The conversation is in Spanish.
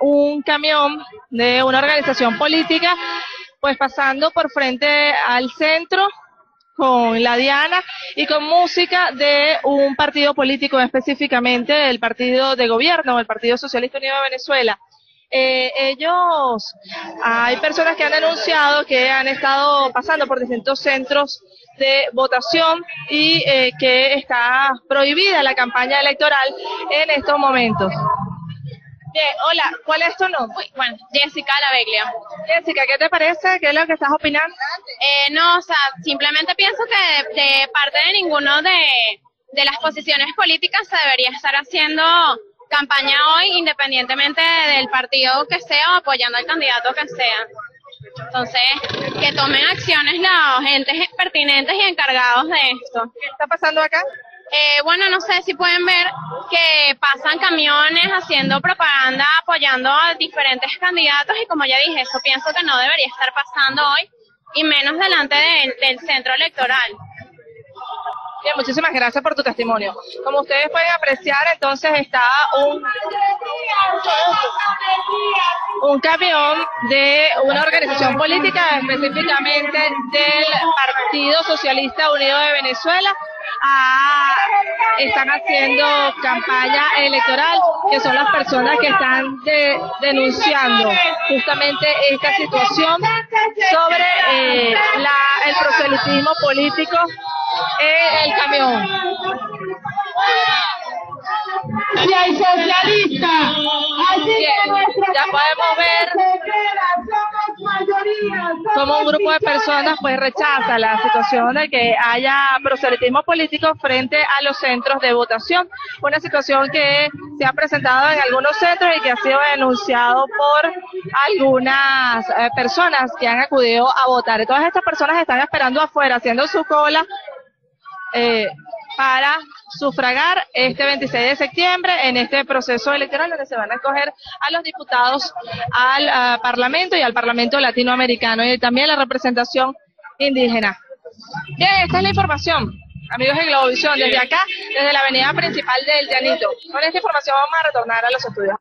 un camión de una organización política, pues pasando por frente al centro con la Diana y con música de un partido político, específicamente el partido de gobierno, el Partido Socialista Unido de Venezuela. Eh, ellos, hay personas que han denunciado que han estado pasando por distintos centros de votación y eh, que está prohibida la campaña electoral en estos momentos. Hola, ¿cuál es tu nombre? Bueno, Jessica La Beglia. Jessica, ¿qué te parece? ¿Qué es lo que estás opinando? Eh, no, o sea, simplemente pienso que de, parte de ninguno de, de las posiciones políticas se debería estar haciendo campaña hoy independientemente del partido que sea o apoyando al candidato que sea. Entonces, que tomen acciones los entes pertinentes y encargados de esto. ¿Qué está pasando acá? Eh, bueno, no sé si pueden ver que pasan camiones haciendo propaganda, apoyando a diferentes candidatos y como ya dije, eso pienso que no debería estar pasando hoy y menos delante del centro electoral. Bien, muchísimas gracias por tu testimonio. Como ustedes pueden apreciar, entonces está un, un camión de una organización política, específicamente del Partido Socialista Unido de Venezuela, están haciendo campaña electoral, que son las personas que están denunciando justamente esta situación sobre eh, el proselitismo político en el camión. Si hay socialistas, ya podemos ver cómo un grupo de personas pues rechaza la situación de que haya proselitismo político frente a los centros de votación. Una situación que se ha presentado en algunos centros y que ha sido denunciado por algunas eh, personas que han acudido a votar. todas estas personas están esperando afuera, haciendo su cola eh, para sufragar este 26 de septiembre en este proceso electoral donde se van a escoger a los diputados al Parlamento y al Parlamento latinoamericano y también la representación indígena. Bien, esta es la información. Amigos de Globovisión, desde acá, desde la avenida principal del Llanito. Con esta información vamos a retornar a los estudios.